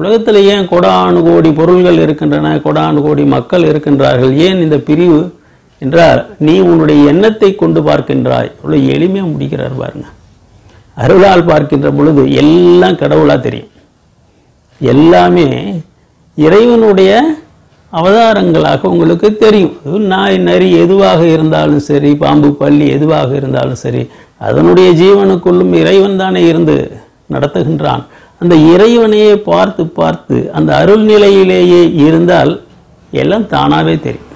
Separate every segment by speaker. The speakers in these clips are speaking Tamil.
Speaker 1: உலகத்தில் ஏன் கொடானு கோடி பொருள்கள் இருக்கின்றன கொடானு கோடி மக்கள் இருக்கின்றார்கள்? ஏன் இந்த பிரிவு? என்றால் நீ உன்னுடைய எண்ணத்தை கொண்டு பார்க்கின்றாய். அவ்வளோ எளிமையாக முடிக்கிறார் பாருங்க. அருளால் பார்க்கின்ற பொழுது எல்லாம் கடவுளா தெரியும். எல்லாமே இறைவனுடைய அவதாரங்களாக உங்களுக்கு தெரியும். நாய் நரி எதுவாக இருந்தாலும் சரி பாம்பு பள்ளி எதுவாக இருந்தாலும் சரி அதனுடைய ஜீவனுக்குள்ளும் இறைவன் தானே இருந்து நடத்துகின்றான். அந்த இறைவனையே பார்த்து பார்த்து அந்த அருள் நிலையிலேயே இருந்தால் எல்லாம் தானாகவே தெரியும்.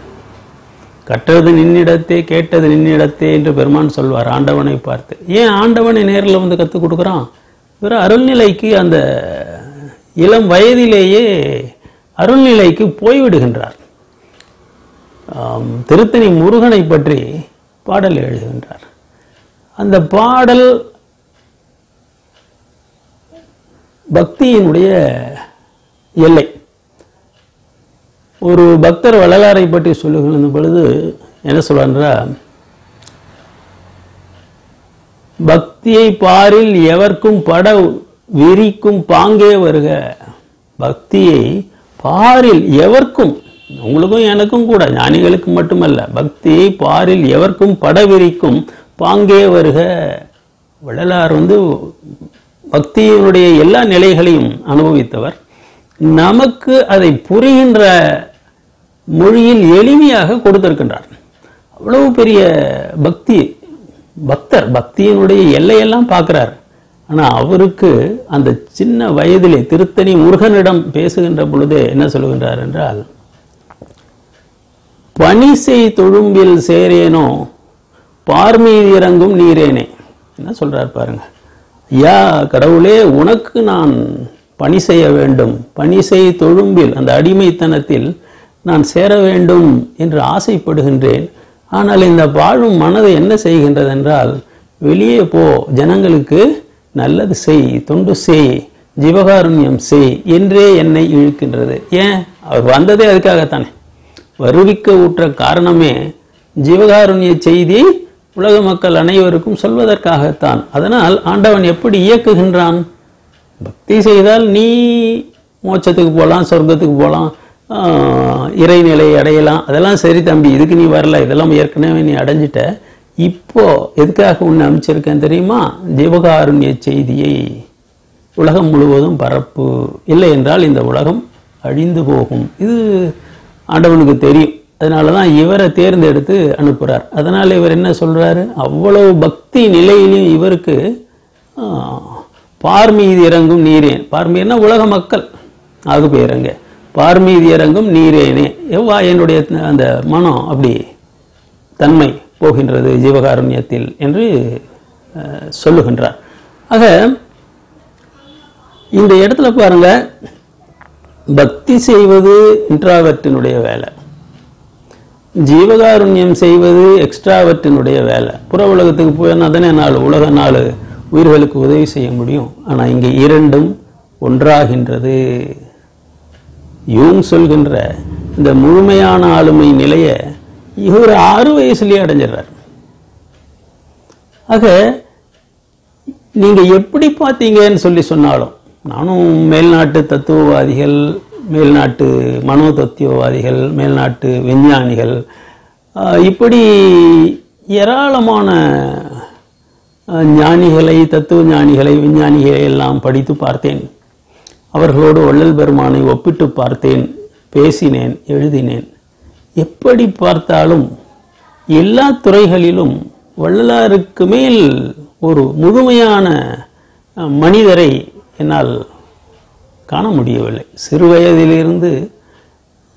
Speaker 1: கற்றது நின்னிடத்தே கேட்டது நின்னிடத்தே என்று பெருமான் சொல்வார் ஆண்டவனை பார்த்து. ஏன் ஆண்டவனை நேரில் வந்து கற்றுக் கொடுக்குறான்? இவர் அருள்நிலைக்கு அந்த இளம் வயதிலேயே அருள்நிலைக்கு போய்விடுகின்றார். திருத்தணி முருகனை பற்றி பாடல் எழுதுகின்றார். அந்த பாடல் பக்தியினுடைய எல்லை. ஒரு பக்தர் வள்ளலாரை பற்றி சொல்லுகின்ற பொழுது என்ன சொல்றாருன்றா பக்தியை பாரில் எவர்க்கும் பட விரிக்கும் பாங்கே வருக. பக்தியை பாரில் எவர்க்கும் உங்களுக்கும் எனக்கும் கூட ஞானிகளுக்கு மட்டுமல்ல பக்தியை பாரில் எவர்க்கும் பட விரிக்கும் பாங்கே வருக. வள்ளலார் வந்து பக்தியினுடைய எல்லா நிலைகளையும் அனுபவித்தவர். நமக்கு அதை புரிகின்ற மொழியில் எளிமையாக கொடுத்திருக்கின்றார். அவ்வளவு பெரிய பக்தி பக்தர் பக்தியினுடைய எல்லையெல்லாம் பார்க்கிறார். ஆனா அவருக்கு அந்த சின்ன வயதிலே திருத்தணி முருகனிடம் பேசுகின்ற பொழுதே என்ன சொல்லுகின்றார் என்றால் பனிசை தொழும்பில் சேரேனோ பார்மீது இறங்கும் நீரேனே. என்ன சொல்றார் பாருங்க. யா கடவுளே உனக்கு நான் பணி செய்ய வேண்டும். பணி செய் தொழும்பில் அந்த அடிமைத்தனத்தில் நான் சேர வேண்டும் என்று ஆசைப்படுகின்றேன். ஆனால் இந்த வாழும் மனதை என்ன செய்கின்றதென்றால் வெளியே போ ஜனங்களுக்கு நல்லது செய் தொண்டு செய் ஜீவகாருண்யம் செய் என்றே என்னை இழுக்கின்றது. ஏன்? அவர் வந்ததே அதுக்காகத்தானே. வருவிக்க ஊற்ற காரணமே ஜீவகாருண்ய செய்தி உலக மக்கள் அனைவருக்கும் சொல்வதற்காகத்தான். அதனால் ஆண்டவன் எப்படி இயக்குகின்றான்? பக்தி செய்தால் நீ மோட்சத்துக்கு போகலாம் சொர்க்கத்துக்கு போகலாம் இறைநிலை அடையலாம். அதெல்லாம் சரி தம்பி இதுக்கு நீ வரல. இதெல்லாம் ஏற்கனவே நீ அடைஞ்சிட்ட. இப்போ எதுக்காக உன்னை அமைச்சிருக்கேன் தெரியுமா? ஜீவகாருண்ய செய்தியை. உலகம் முழுவதும் பரப்பு. இல்லை என்றால் இந்த உலகம் அழிந்து போகும். இது ஆண்டவனுக்கு தெரியும். அதனால தான் இவரை தேர்ந்தெடுத்து அனுப்புகிறார் அதனால் இவர் என்ன சொல்கிறாரு அவ்வளவு பக்தி நிலையிலையும் இவருக்கு பார்மீதி பார்மீது இறங்கும் நீரேன் பார்மீர்னா உலக மக்கள்? அது போயிறங்க பார்மீது இறங்கும் நீரேனே. எவ்வா என்னுடைய அந்த மனம் அப்படி தன்மை போகின்றது ஜீவகாருண்யத்தில் என்று சொல்லுகின்றார். ஆக இந்த இடத்துல பாருங்க பக்தி செய்வது இன்ட்ராவர்ட்டினுடைய வேலை. ஜீவகாருண்யம் செய்வது எக்ஸ்ட்ராவர்ட்டினுடைய வேலை. புற உலகத்துக்கு போய் தானே நாலு உலக நாலு உயிர்களுக்கு உதவி செய்ய முடியும். ஆனால் இங்கே இரண்டும் ஒன்றாகின்றது. யூங் சொல்கின்ற இந்த முழுமையான ஆளுமை நிலையை இவர் ஆறு வயசுலேயே அடைஞ்சிடுறார். ஆக நீங்க எப்படி பார்த்தீங்கன்னு சொல்லி சொன்னாலும் நானும் மேல்நாட்டு தத்துவவாதிகள் மேல்நாட்டு மனோ தத்துவவாதிகள் மேல்நாட்டு விஞ்ஞானிகள் இப்படி ஏராளமான ஞானிகளை தத்துவ ஞானிகளை விஞ்ஞானிகளை எல்லாம் படித்து பார்த்தேன். அவர்களோடு வள்ளல் பெருமானை ஒப்பிட்டு பார்த்தேன் பேசினேன் எழுதினேன். எப்படி பார்த்தாலும் எல்லா துறைகளிலும் வள்ளலாருக்கு மேல் ஒரு முழுமையான மனிதரை என்னால் காண முடியவில்லை. சிறு வயதிலிருந்து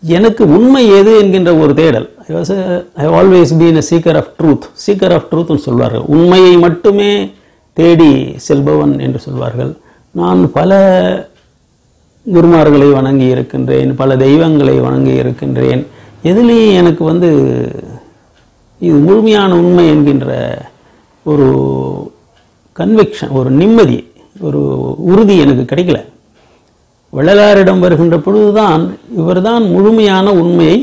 Speaker 1: எனக்கு உண்மை எது என்கின்ற ஒரு தேடல். I was I always been a seeker of truth seeker of ட்ரூத்னு சொல்வார்கள். உண்மையை மட்டுமே தேடி செல்பவன் என்று சொல்வார்கள். நான் பல குருமார்களை வணங்கி இருக்கின்றேன் பல தெய்வங்களை வணங்கி இருக்கின்றேன். எதுலேயும் எனக்கு வந்து இது முழுமையான உண்மை என்கின்ற ஒரு கன்விக்ஷன் ஒரு நிம்மதி ஒரு உறுதி எனக்கு கிடைக்கல. வள்ளலாரிடம் வருகின்ற பொழுதுதான் இவர்தான் முழுமையான உண்மையை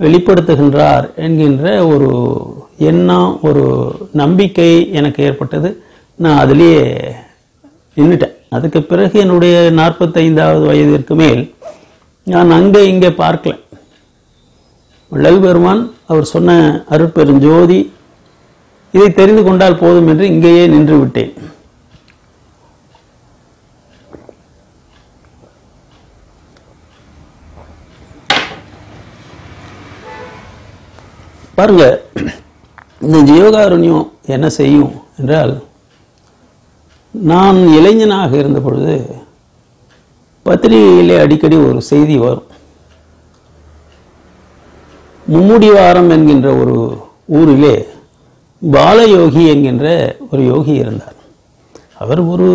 Speaker 1: வெளிப்படுத்துகின்றார் என்கின்ற ஒரு எண்ணம் ஒரு நம்பிக்கை எனக்கு ஏற்பட்டது. நான் அதிலேயே நின்றுட்டேன் அதுக்கு பிறகு என்னுடைய நாற்பத்தைந்தாவது வயதிற்கு மேல் நான் அங்கே இங்கே பார்க்கல. வள்ளல் பெருமான் அவர் சொன்ன அருட்பெருஞ்சோதி இதை தெரிந்து கொண்டால் போதும் என்று இங்கேயே நின்று விட்டேன். பாருங்க இந்த ஜீவகாருண்யம் என்ன செய்யும் என்றால் நான் இளைஞனாக இருந்த பொழுது பத்திரிகையிலே அடிக்கடி ஒரு செய்தி வரும். மும்முடிவாரம் என்கின்ற ஒரு ஊரிலே பாலயோகி என்கின்ற ஒரு யோகி இருந்தார். அவர் ஒரு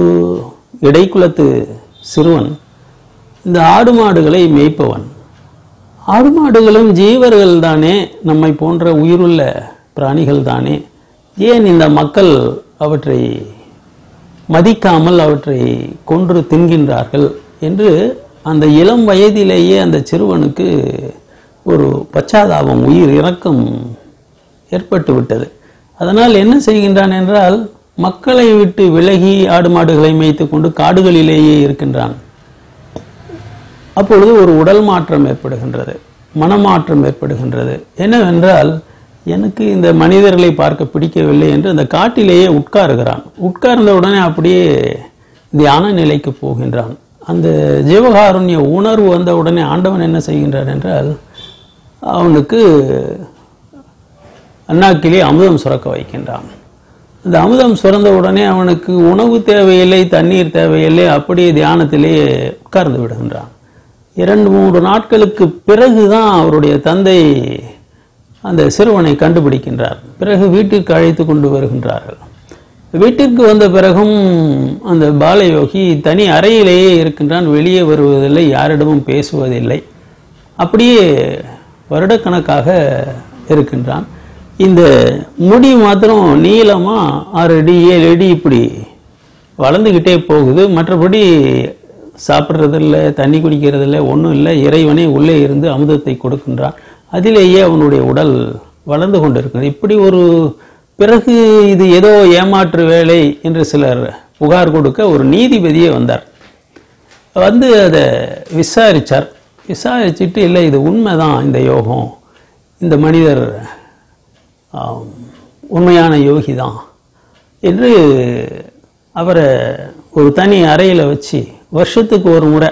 Speaker 1: இடைக்குலத்து சிறுவன் இந்த ஆடு மாடுகளை மேய்ப்பவன். ஆடு மாடுகளும் ஜீவர்கள் தானே நம்மை போன்ற உயிருள்ள பிராணிகள் தானே ஏன் இந்த மக்கள் அவற்றை மதிக்காமல் அவற்றை கொன்று தின்கின்றார்கள்? என்று அந்த இளம் வயதிலேயே அந்த சிறுவனுக்கு ஒரு பச்சாதாபம் உயிர் இறக்கம் ஏற்பட்டு விட்டது அதனால் என்ன செய்கின்றான் என்றால் மக்களை விட்டு விலகி ஆடு மாடுகளை மேய்த்து கொண்டு காடுகளிலேயே இருக்கின்றான். அப்பொழுது ஒரு உடல் மாற்றம் ஏற்படுகின்றது மனமாற்றம் ஏற்படுகின்றது. என்னவென்றால் எனக்கு இந்த மனிதர்களை பார்க்க பிடிக்கவில்லை என்று அந்த காட்டிலேயே உட்காருகிறான். உட்கார்ந்த உடனே அப்படியே தியான நிலைக்கு போகின்றான். அந்த ஜீவகாருண்ய உணர்வு வந்த உடனே ஆண்டவன் என்ன செய்கின்றான் என்றால் அவனுக்கு அண்ணாக்கிலே அமுதம் சுரக்க வைக்கின்றான். அந்த அமுதம் சுரந்த உடனே அவனுக்கு உணவு தேவையில்லை தண்ணீர் தேவையில்லை அப்படியே தியானத்திலே உட்கார்ந்து விடுகின்றான். இரண்டு மூன்று நாட்களுக்கு பிறகுதான் அவருடைய தந்தை அந்த சிறுவனை கண்டுபிடிக்கின்றார். பிறகு வீட்டிற்கு அழைத்து கொண்டு வருகின்றார்கள். வீட்டிற்கு வந்த பிறகும் அந்த பாலயோகி தனி அறையிலேயே இருக்கின்றான். வெளியே வருவதில்லை யாரிடமும் பேசுவதில்லை. அப்படியே வருடக்கணக்காக இருக்கின்றான். இந்த முடி மாத்திரம் நீளமாக ஆறு அடி ஏழு அடி இப்படி வளர்ந்துக்கிட்டே போகுது. மற்றபடி சாப்பிட்றதில்ல தண்ணி குடிக்கிறதில்ல ஒன்றும் இல்லை. இறைவனே உள்ளே இருந்து அமுதத்தை கொடுக்கின்றான். அதிலேயே அவனுடைய உடல் வளர்ந்து கொண்டிருக்கிறது. இப்படி ஒரு பிறகு இது ஏதோ ஏமாற்று வேலை என்று சிலர் புகார் கொடுக்க ஒரு நீதிபதியே வந்தார். வந்து அதை விசாரித்தார் விசாரிச்சுட்டு இல்லை இது உண்மைதான் இந்த யோகம். இந்த மனிதர் உண்மையான யோகி தான் என்று அவரை ஒரு தனி அறையில் வச்சு வருஷத்துக்கு ஒரு முறை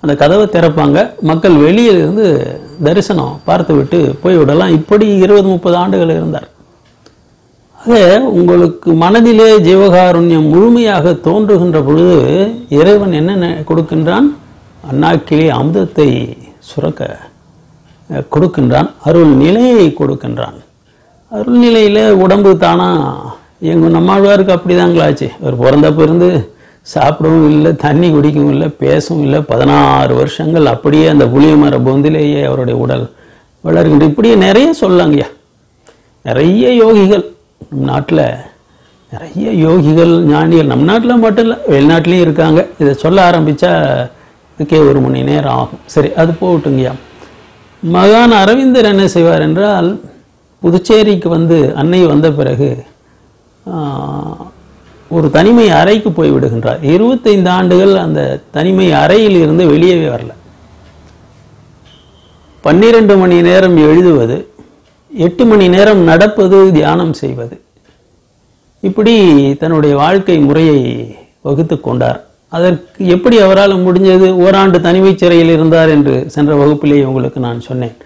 Speaker 1: அந்த கதவை திறப்பாங்க. மக்கள் வெளியில் இருந்து தரிசனம் பார்த்து விட்டு போய்விடலாம். இப்படி இருபது முப்பது ஆண்டுகள் இருந்தார். ஆக உங்களுக்கு மனதிலே ஜீவகாருண்யம் முழுமையாக தோன்றுகின்ற பொழுது இறைவன் என்ன கொடுக்கின்றான்? அண்ணாக்கிலே அமுதத்தை சுரக்க கொடுக்கின்றான். அருள் நிலையை கொடுக்கின்றான். அருள் நிலையில் உடம்பு தானா? எங்கள் நம்மாழ்வாருக்கு அப்படிதாங்களாச்சு. அவர் பிறந்தப்போ இருந்து சாப்பிடவும் இல்லை தண்ணி குடிக்கவும் இல்லை பேசவும் இல்லை. பதினாறு வருஷங்கள் அப்படியே அந்த புளிய மர பொந்திலேயே அவருடைய உடல் வளர்கின்ற இப்படியே நிறைய சொல்லாங்கய்யா நிறைய யோகிகள் நம் நாட்டில் நிறைய யோகிகள் ஞானிகள் நம் நாட்டில் மட்டும் இல்லை வெளிநாட்டிலையும் இருக்காங்க. இதை சொல்ல ஆரம்பித்தா இதுக்கே ஒரு மணி நேரம் ஆகும். சரி அது போகட்டுங்கய்யா. மகான் அரவிந்தர் என்ன செய்வார் என்றால் புதுச்சேரிக்கு வந்து அன்னை வந்த பிறகு ஒரு தனிமை அறைக்கு போய் விடுகின்றார். இருபத்தைந்து ஆண்டுகள் அந்த தனிமை அறையில் இருந்து வெளியவே வரல. பன்னிரண்டு மணி நேரம் எழுதுவது எட்டு மணி நேரம் நடப்பது தியானம் செய்வது. இப்படி தன்னுடைய வாழ்க்கை முறையை வகுத்து கொண்டார். அதற்கு எப்படி அவரால் முடிஞ்சது? ஓராண்டு தனிமைச் சிறையில் இருந்தார் என்று சென்ற வகுப்பிலே உங்களுக்கு நான் சொன்னேன்.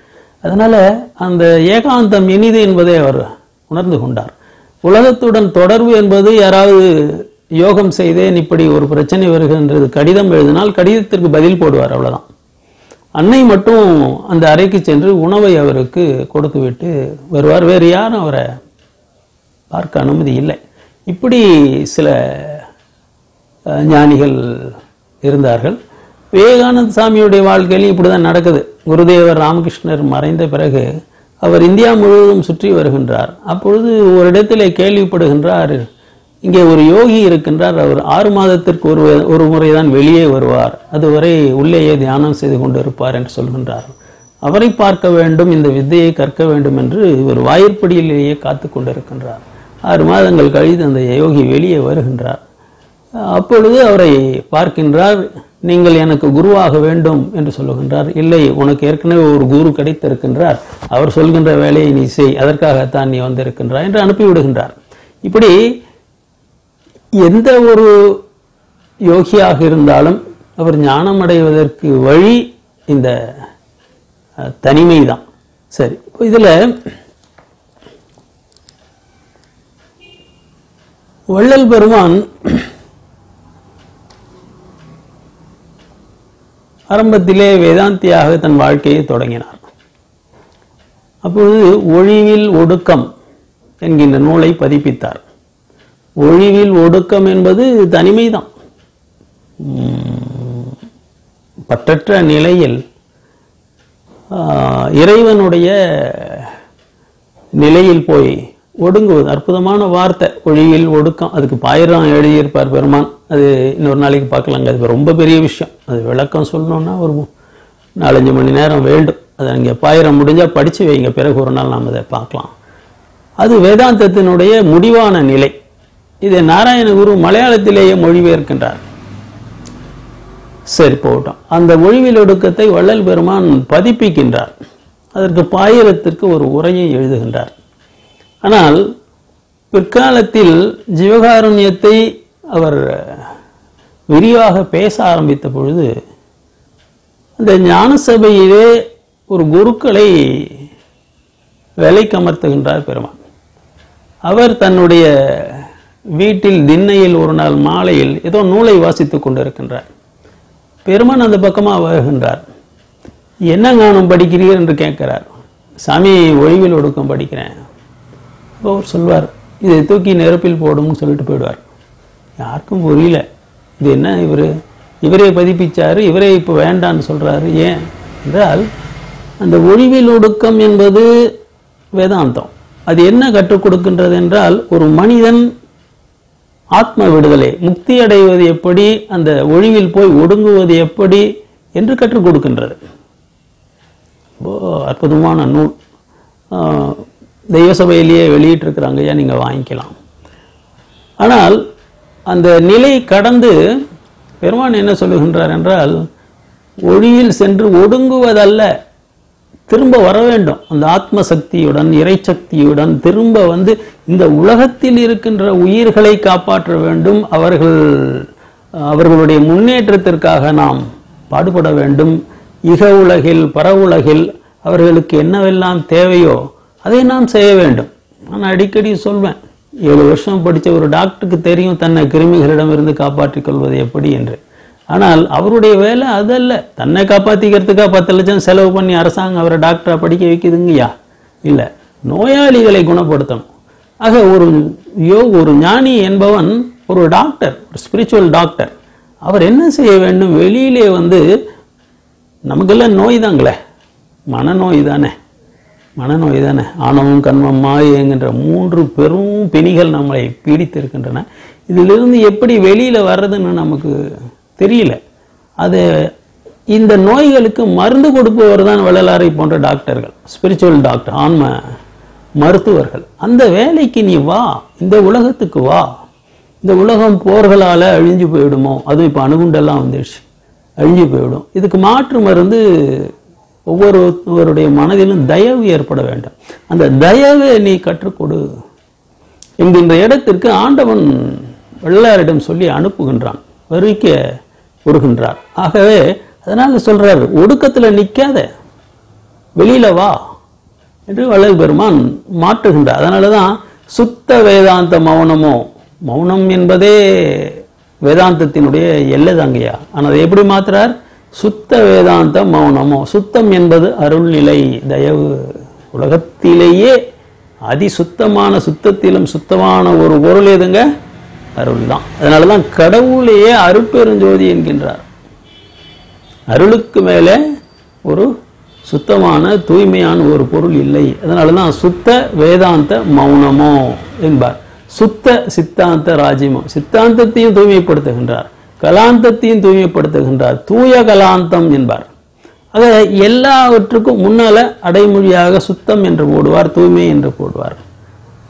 Speaker 1: அதனால் அந்த ஏகாந்தம் இனிது என்பதை அவர் உணர்ந்து கொண்டார். உலகத்துடன் தொடர்பு என்பது யாராவது யோகம் செய்தேன் இப்படி ஒரு பிரச்சனை வருகின்றது கடிதம் எழுதினால் கடிதத்திற்கு பதில் போடுவார் அவ்வளோதான் அன்னை மட்டும் அந்த அறைக்கு சென்று உணவை அவருக்கு கொடுத்துவிட்டு வருவார். வேறு யாரும் அவரை பார்க்க அனுமதி இல்லை. இப்படி சில ஞானிகள் இருந்தார்கள். விவேகானந்த சாமியுடைய வாழ்க்கையிலும் இப்படிதான் நடக்குது. குருதேவர் ராமகிருஷ்ணர் மறைந்த பிறகு அவர் இந்தியா முழுவதும் சுற்றி வருகின்றார். அப்பொழுது ஒரு இடத்திலே கேள்விப்படுகின்றார் இங்கே ஒரு யோகி இருக்கின்றார் அவர் ஆறு மாதத்திற்கு ஒரு ஒரு முறைதான் வெளியே வருவார். அதுவரை உள்ளேயே தியானம் செய்து கொண்டிருப்பார் என்று சொல்கின்றார். அவரை பார்க்க வேண்டும் இந்த வித்தையை கற்க வேண்டும் என்று இவர் வாயிற்படியிலேயே காத்து கொண்டிருக்கின்றார். ஆறு மாதங்கள் கழித்து அந்த யோகி வெளியே வருகின்றார். அப்பொழுது அவரை பார்க்கின்றார் நீங்கள் எனக்கு குருவாக வேண்டும் என்று சொல்லுகின்றார். இல்லை உனக்கு ஏற்கனவே ஒரு குரு கிடைத்திருக்கின்றார். அவர் சொல்கின்ற வேலையை நீ செய் அதற்காகத்தான் நீ வந்திருக்கின்றாய் என்று அனுப்பிவிடுகின்றார். இப்படி எந்த ஒரு யோகியாக இருந்தாலும் அவர் ஞானம் அடைவதற்கு வழி இந்த தனிமை தான் சரி இப்போ இதில் வள்ளல் பெருமான் ஆரம்பத்திலே வேதாந்தியாக தன் வாழ்க்கையை தொடங்கினார். அப்போது ஒழிவில் ஒடுக்கம் என்கின்ற நூலை பதிப்பித்தார். ஒழிவில் ஒடுக்கம் என்பது தனிமைதான். பற்றற்ற நிலையில் ஆஹ், இறைவனுடைய நிலையில் போய் ஒடுங்குவது அற்புதமான வார்த்தை ஒழியில் ஒடுக்கம். அதுக்கு பாயிரம் எழுதியிருப்பார் பெருமான். அது இன்னொரு நாளைக்கு பார்க்கலாங்க. அது ரொம்ப பெரிய விஷயம். அது விளக்கம் சொல்லணும்னா ஒரு நாலஞ்சு மணி நேரம் வேண்டும். அதை அங்கே பாயிரம் முடிஞ்சால் படித்து வைங்க. பிறகு ஒரு நாள் நாம் அதை பார்க்கலாம். அது வேதாந்தத்தினுடைய முடிவான நிலை. இதை நாராயணகுரு மலையாளத்திலேயே மொழிபெயர்க்கின்றார். சரி போகட்டும். அந்த ஒழிவில் ஒடுக்கத்தை வள்ளல் பெருமான் பதிப்பிக்கின்றார். அதற்கு பாயிரத்திற்கு ஒரு உரையை எழுதுகின்றார். ஆனால் பிற்காலத்தில் ஜீவகாருண்யத்தை அவர் விரிவாக பேச ஆரம்பித்த பொழுது அந்த ஞான சபையிலே ஒரு குருக்களை வேலைக்கு அமர்த்துகின்றார் பெருமான். அவர் தன்னுடைய வீட்டில் திண்ணையில் ஒரு நாள் மாலையில் ஏதோ நூலை வாசித்துக் கொண்டிருக்கின்றார். பெருமான் அந்த பக்கமாக வருகின்றார். என்ன ஞானம் படிக்கிறீர்? என்று கேட்கிறார். சாமி ஒழிவில் ஒடுக்கம் படிக்கிறேன். அவர் சொல்வார் இதை தூக்கி நெருப்பில் போடும்னு சொல்லிட்டு போயிடுவார். யாருக்கும் புரியல. இது என்ன இவர்? இவரே பதிப்பிச்சாரு இவரே இப்போ வேண்டான்னு சொல்றாரு. ஏன் என்றால் அந்த ஒழிவில் ஒடுக்கம் என்பது வேதாந்தம். அது என்ன கற்றுக் கொடுக்கின்றது என்றால் ஒரு மனிதன் ஆத்ம விடுதலை முக்தி அடைவது எப்படி அந்த ஒழிவில் போய் ஒடுங்குவது எப்படி என்று கற்றுக் கொடுக்கின்றது. ரொம்ப அற்புதமான நூல். ஆஹ், தெய்வ சபையிலேயே வெளியிட்டிருக்கிறாங்க ஐயா நீங்கள் வாங்கிக்கலாம். ஆனால் அந்த நிலை கடந்து பெருமான் என்ன சொல்லுகின்றார் என்றால் ஒளியில் சென்று ஒடுங்குவதல்ல திரும்ப வர வேண்டும். அந்த ஆத்ம சக்தியுடன் இறைச்சக்தியுடன் திரும்ப வந்து இந்த உலகத்தில் இருக்கின்ற உயிர்களை காப்பாற்ற வேண்டும். அவர்கள் அவர்களுடைய முன்னேற்றத்திற்காக நாம் பாடுபட வேண்டும். இக உலகில் பரவுலகில் அவர்களுக்கு என்னவெல்லாம் தேவையோ அதை நாம் செய்ய வேண்டும். நான் அடிக்கடி சொல்வேன் ஏழு வருஷம் படித்த ஒரு டாக்டருக்கு தெரியும் தன்னை கிருமிகளிடமிருந்து காப்பாற்றிக் கொள்வது எப்படி என்று. ஆனால் அவருடைய வேலை அதல்ல. தன்னை காப்பாற்றிக்கிறதுக்காக பத்து லட்சம் செலவு பண்ணி அரசாங்கம் அவரை டாக்டரை படிக்க வைக்குதுங்கய்யா? இல்லை. நோயாளிகளை குணப்படுத்தணும். ஆக ஒரு யோ ஒரு ஞானி என்பவன் ஒரு டாக்டர் ஒரு ஸ்பிரிச்சுவல் டாக்டர் அவர் என்ன செய்ய வேண்டும்? வெளியிலே வந்து நமக்கெல்லாம் நோய் தாங்களே. மனநோய் தானே. மனநோய் தானே? ஆணவம் கண்மம் மாயை என்கின்ற மூன்று பெரும் பிணிகள் நம்மளை பீடித்திருக்கின்றன. இதிலிருந்து எப்படி வெளியில் வர்றதுன்னு நமக்கு தெரியல. அது இந்த நோய்களுக்கு மருந்து கொடுப்பவர் தான் வள்ளலாரை போன்ற டாக்டர்கள். ஸ்பிரிச்சுவல் டாக்டர் ஆன்ம மருத்துவர்கள். அந்த வேலைக்கு நீ வா. இந்த உலகத்துக்கு வா. இந்த உலகம் போர்களால் அழிஞ்சு போயிடுமோ? அதுவும் இப்போ அணுகுண்டெல்லாம் வந்துடுச்சு அழிஞ்சு போயிடும். இதுக்கு மாற்று மருந்து ஒவ்வொருவருடைய மனதிலும் தயவு ஏற்பட வேண்டும். அந்த தயவை நீ கற்றுக்கொடு என்கின்ற இடத்திற்கு ஆண்டவன் வெள்ளாரிடம் சொல்லி அனுப்புகின்றான் வருவிக்க வருகின்றார் ஆகவே அதனால் சொல்றார் ஒடுக்கத்துல நிற்காத வெளியில வா என்று வள்ளல் பெருமான் மாற்றுகின்றார். அதனால தான் சுத்த வேதாந்த மௌனமோ மௌனம் என்பதே வேதாந்தத்தினுடைய எல்லை தாங்கய்யா ஆனால் அதை எப்படி மாத்துறார்? சுத்த வேதாந்த மௌனமோ? சுத்தம் என்பது அருள்நிலை தயவு. உலகத்திலேயே அதி சுத்தமான சுத்தத்திலும் சுத்தமான ஒரு பொருள் எதுங்க? அருள் தான் அதனால தான் கடவுளையே அருட்பெருஞ்சோதி என்கின்றார். அருளுக்கு மேலே ஒரு சுத்தமான தூய்மையான ஒரு பொருள் இல்லை. அதனால தான் சுத்த வேதாந்த மௌனமோ என்பார். சுத்த சித்தாந்த ராஜ்யமோ. சித்தாந்தத்தையும் தூய்மைப்படுத்துகின்றார். கலாந்தத்தையும் தூய்மைப்படுத்துகின்றார். தூய கலாந்தம் என்பார். ஆக எல்லாவற்றுக்கும் முன்னால அடைமொழியாக சுத்தம் என்று போடுவார் தூய்மை என்று போடுவார்.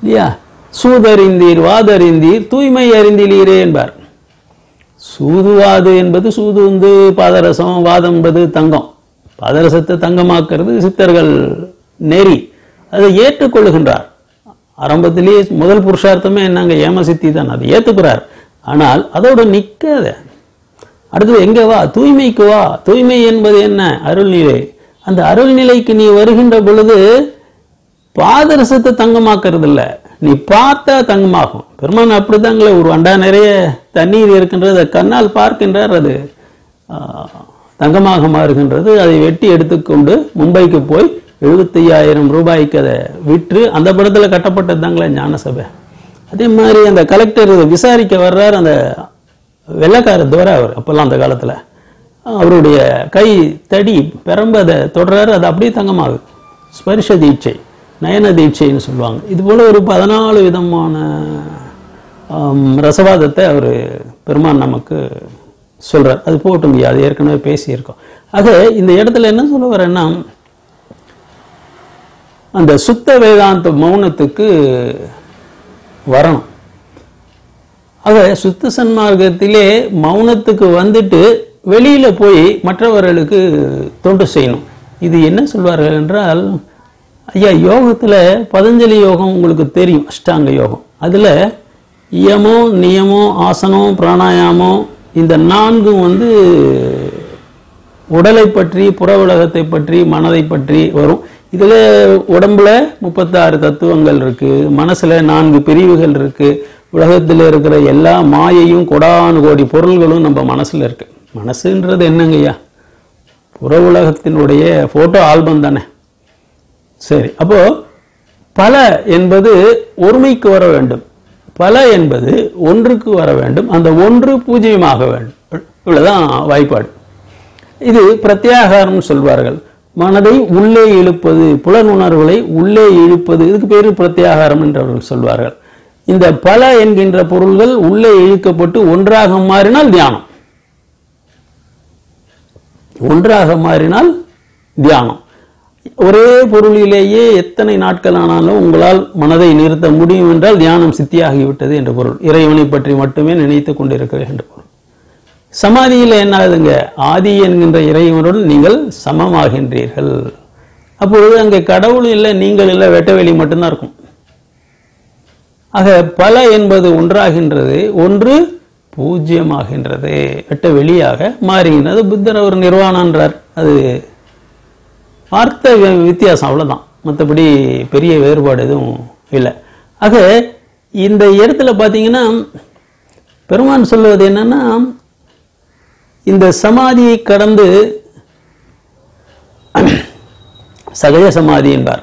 Speaker 1: இல்லையா? சூதறிந்தீர் வாதறிந்தீர் தூய்மை அறிந்திலீரே என்பார். சூதுவாது என்பது சூது வந்து பாதரசம் வாதம் என்பது தங்கம். பாதரசத்தை தங்கமாக்குறது சித்தர்கள் நெறி. அதை ஏற்றுக்கொள்ளுகின்றார் ஆரம்பத்திலேயே முதல் புருஷார்த்தமே என்னங்க ஏமசித்தி தான். அதை ஏத்துக்கிறார். ஆனால் அதோடு நிற்காத அடுத்தது எங்க வா? தூய்மைக்கு வா. தூய்மை என்பது என்ன? அருள்நிலை. அந்த அருள்நிலைக்கு நீ வருகின்ற பொழுது பாதரசத்தை தங்கமாக்குறது இல்லை நீ பார்த்தா தங்கமாகும். பெருமான் அப்படிதாங்களே ஒரு அண்டா நிறைய தண்ணீர் இருக்கின்றது அதை கண்ணால் பார்க்கின்றார் அது. தங்கமாக மாறுகின்றது. அதை வெட்டி எடுத்துக்கொண்டு மும்பைக்கு போய் எழுபத்தையாயிரம் ரூபாய்க்கு அதை விற்று அந்த படத்துல கட்டப்பட்டது தாங்களே ஞானசபை. அதே மாதிரி அந்த கலெக்டர் விசாரிக்க வர்றார் அந்த வெள்ளக்கார துவரை அவர் அப்பெல்லாம் அந்த காலத்துல. அவருடைய கை தடி பெரம்ப அதை தொடர்றாரு அது அப்படியே தங்கமாகுது. ஸ்பர்ஷ தீட்சை நயன தீட்சைன்னு சொல்லுவாங்க. இது போல ஒரு பதினாலு விதமான ரசவாதத்தை அவர் பெருமான் நமக்கு சொல்கிறார் அது போட்டும் அது ஏற்கனவே பேசியிருக்கோம். ஆக இந்த இடத்துல என்ன சொல்ல வரேன்னா அந்த சுத்த வேதாந்த மௌனத்துக்கு வரணும். ஆக சுத்த சன்மார்க்கத்திலே மௌனத்துக்கு வந்துட்டு வெளியில போய் மற்றவர்களுக்கு தொண்டு செய்யணும். இது என்ன சொல்வார்கள் என்றால் ஐயா யோகத்துல பதஞ்சலி யோகம் உங்களுக்கு தெரியும் அஷ்டாங்க யோகம். அதுல இயமம் நியமம் ஆசனம் பிராணாயாமம் இந்த நான்கும் வந்து உடலை பற்றி புற உலகத்தை பற்றி மனதை பற்றி வரும். இதில் உடம்புல முப்பத்தாறு தத்துவங்கள் இருக்குது மனசில் நான்கு பிரிவுகள் இருக்குது உலகத்தில் இருக்கிற எல்லா மாயையும் கொடானு கோடி பொருள்களும் நம்ம மனசில் இருக்குது மனசுன்றது என்னங்கய்யா புற உலகத்தினுடைய ஃபோட்டோ ஆல்பம் தானே. சரி அப்போது பல என்பது ஒருமைக்கு வர வேண்டும். பல என்பது ஒன்றுக்கு வர வேண்டும். அந்த ஒன்று பூஜ்ஜியமாக வேண்டும். இவ்வளோதான் வாய்ப்பாடு. இது பிரத்யாகாரம்னு சொல்வார்கள். மனதை உள்ளே இழுப்பது புலனுணர்வுகளை உள்ளே இழுப்பது இதுக்கு பேர் பிரத்யாகாரம் என்று அவர்கள் சொல்வார்கள். இந்த பல என்கின்ற பொருள்கள் உள்ளே இழுக்கப்பட்டு ஒன்றாக மாறினால் தியானம். ஒன்றாக மாறினால் தியானம். ஒரே பொருளிலேயே எத்தனை நாட்கள் ஆனாலும் உங்களால் மனதை நிறுத்த முடியும் என்றால் தியானம் சித்தியாகிவிட்டது என்ற பொருள். இறைவனை பற்றி மட்டுமே நினைத்துக் கொண்டிருக்கிறேன் வேண்டும். பொருள் சமாதியில் என்ன ஆகுதுங்க ஆதி என்கின்ற இறைவனுடன் நீங்கள் சமமாகின்றீர்கள். அப்பொழுது அங்கே கடவுள் இல்லை நீங்கள் இல்லை வெட்டவெளி மட்டும்தான் இருக்கும். ஆக பல என்பது ஒன்றாகின்றது. ஒன்று பூஜ்யமாகின்றது. வெட்ட வெளியாக மாறுகின்றது. புத்தர் அவர் நிர்வாணன்றார். அது வார்த்தை வித்தியாசம் அவ்வளவுதான். மற்றபடி பெரிய வேறுபாடு எதுவும் இல்லை. ஆக இந்த இடத்துல பார்த்தீங்கன்னா பெருமான் சொல்வது என்னன்னா இந்த சமாதியை கடந்து சகஜ சமாதி என்பார்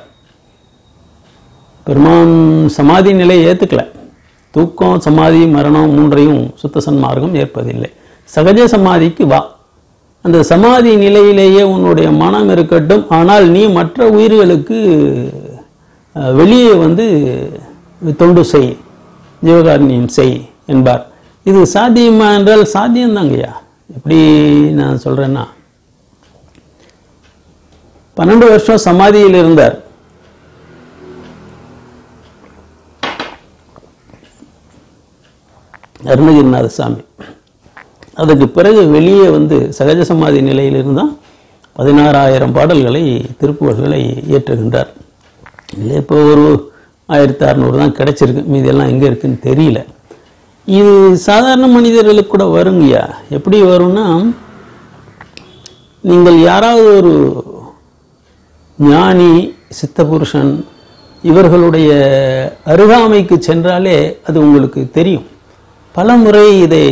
Speaker 1: பெருமான் சமாதி நிலையை ஏத்துக்கல. தூக்கம் சமாதி மரணம் மூன்றையும் சுத்த சன்மார்க்கம் ஏற்பதில்லை. சகஜ சமாதிக்கு வா. அந்த சமாதி நிலையிலேயே உன்னுடைய மனம் இருக்கட்டும். ஆனால் நீ மற்ற உயிர்களுக்கு வெளியே வந்து தொண்டு செய். ஜீவகாரணியம் செய் என்பார். இது சாத்தியமா என்றால் சாத்தியம்தாங்கய்யா. எப்படி நான் சொல்கிறேன்னா பன்னெண்டு வருஷம் சமாதியில் இருந்தார். அருணகிரிநாத சாமி. அதுக்கு பிறகு வெளியே வந்து சகஜ சமாதி நிலையில் இருந்தால் பதினாறாயிரம் பாடல்களை திருப்புவர்களை இயற்றுகின்றார். இல்லை இப்போ ஒரு ஆயிரத்தி அறநூறு தான் கிடைச்சிருக்கு. மீதியெல்லாம் எங்கே இருக்குன்னு தெரியல. இது சாதாரண மனிதர்களுக்கு கூட வருங்கய்யா. எப்படி வரும்னா நீங்கள் யாராவது ஒரு ஞானி சித்தபுருஷன் இவர்களுடைய அருகாமைக்கு சென்றாலே அது உங்களுக்கு தெரியும். பல முறை இதை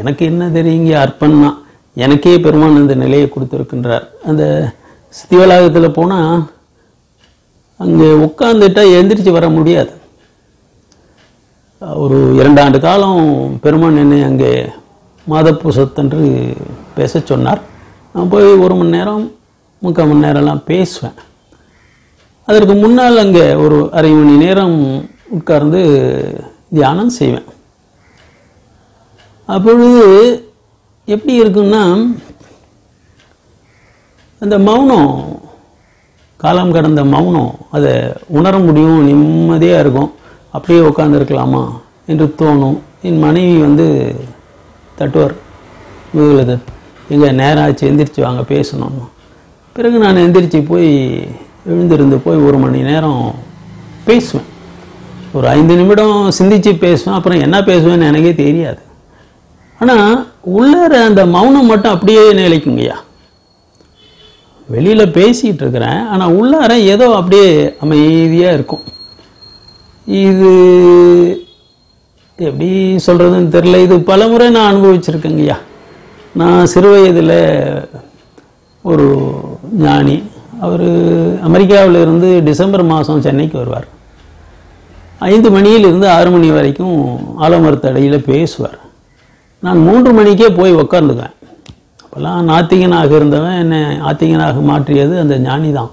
Speaker 1: எனக்கு என்ன தெரியுங்க அர்ப்பன்னா எனக்கே பெருமான் அந்த நிலையை கொடுத்துருக்கின்றார். அந்த சித்திவலாகத்தில் போனால் அங்கே உட்காந்துட்டா எந்திரிச்சு வர முடியாது. ஒரு இரண்டாண்டு காலம் பெருமான் என்னை அங்கே மாதப்பூசத்தன்று பேச சொன்னார். நான் போய் ஒரு மணி நேரம் முக்கால் மணி நேரம்லாம் பேசுவேன். அதற்கு முன்னால் அங்கே ஒரு அரை மணி நேரம் உட்கார்ந்து தியானம் செய்வேன். அப்பொழுது எப்படி இருக்குன்னா அந்த மௌனம் காலம் கடந்த மௌனம் அதை உணர முடியும் நிம்மதியாக இருக்கும். அப்படியே உட்காந்துருக்கலாமா என்று தோணும். என் மனைவி வந்து தட்டுவார். முதுகில் எங்க நேரம் ஆச்சு எந்திரிச்சு வாங்க பேசணும். பிறகு நான் எந்திரிச்சு போய் எழுந்திருந்து போய் ஒரு மணி நேரம் பேசுவேன். ஒரு ஐந்து நிமிடம் சிந்தித்து பேசுவேன் அப்புறம் என்ன பேசுவேன்னு எனக்கே தெரியாது. ஆனால் உள்ளார அந்த மௌனம் மட்டும் அப்படியே நிலைக்குங்கய்யா வெளியில் பேசிகிட்டு இருக்கிறேன் ஆனால் உள்ளார ஏதோ அப்படியே அமைதியாக இருக்கும். இது எப்படி சொல்கிறதுன்னு தெரில இது பலமுறை நான் அனுபவிச்சிருக்கேங்கய்யா. நான் சிறு வயதில் ஒரு ஞானி. அவர் அமெரிக்காவில் இருந்து டிசம்பர் மாதம் சென்னைக்கு வருவார். ஐந்து மணியிலிருந்து ஆறு மணி வரைக்கும் ஆலமரத்தடையில் பேசுவார். நான் மூன்று மணிக்கே போய் உக்காந்துக்குவேன். அப்போல்லாம் நாத்திகனாக இருந்தவன் என்னை ஆத்திகனாக மாற்றியது அந்த ஞானி தான்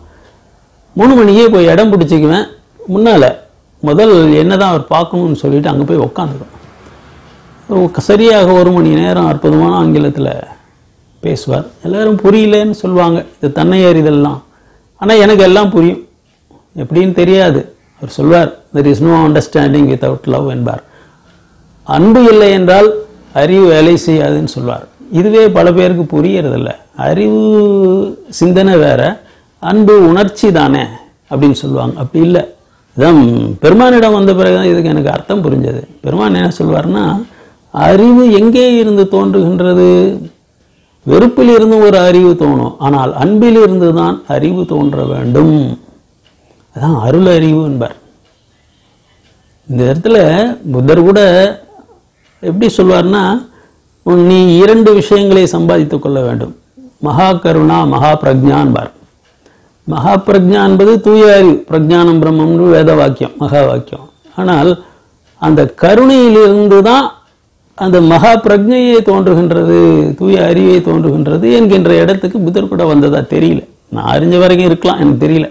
Speaker 1: மூணு மணிக்கே போய் இடம் பிடிச்சிக்குவேன். முன்னால் முதல் என்ன தான் அவர் பார்க்கணும்னு சொல்லிட்டு அங்கே போய் உட்காந்துரும் சரியாக ஒரு மணி நேரம் அற்புதமான ஆங்கிலத்தில் பேசுவார். எல்லாரும் புரியலன்னு சொல்லுவாங்க. இது தன்னை அறிதல்லாம் ஆனால் எனக்கு எல்லாம் புரியும். எப்படின்னு தெரியாது. அவர் சொல்வார் there is no understanding without love என்பார். அன்பு இல்லை என்றால் அறிவு வேலை செய்யாதுன்னு சொல்வார். இதுவே பல பேருக்கு புரியறதில்ல. அறிவு சிந்தனை வேற அன்பு உணர்ச்சி தானே அப்படின்னு சொல்லுவாங்க. அப்படி இல்லை. இதான் பெருமானிடம் வந்த பிறகு தான் இதுக்கு எனக்கு அர்த்தம் புரிஞ்சது. பெருமான் என்ன சொல்வார்னா அறிவு எங்கே இருந்து தோன்றுகின்றது? வெறுப்பில் இருந்து ஒரு அறிவு தோணும் ஆனால் அன்பில் இருந்து தான் அறிவு தோன்ற வேண்டும். அதான் அருள் அறிவு என்பார். இந்த இடத்துல புத்தர் கூட எப்படி சொல்வார்னா உன் நீ இரண்டு விஷயங்களை சம்பாதித்துக் கொள்ள வேண்டும். மகா கருணா மகா பிரஜா மகா பிரஜா என்பது தூய அறிவு பிரஜானம் பிரம்மம்னு வேத வாக்கியம் மகா வாக்கியம் ஆனால் அந்த கருணையிலிருந்து தான் அந்த மகா பிரஜையை தோன்றுகின்றது தூய அறிவை தோன்றுகின்றது என்கின்ற இடத்துக்கு புத்தர் கூட வந்ததா தெரியல. நான் அறிஞ்ச வரைக்கும் இருக்கலாம் எனக்கு தெரியல.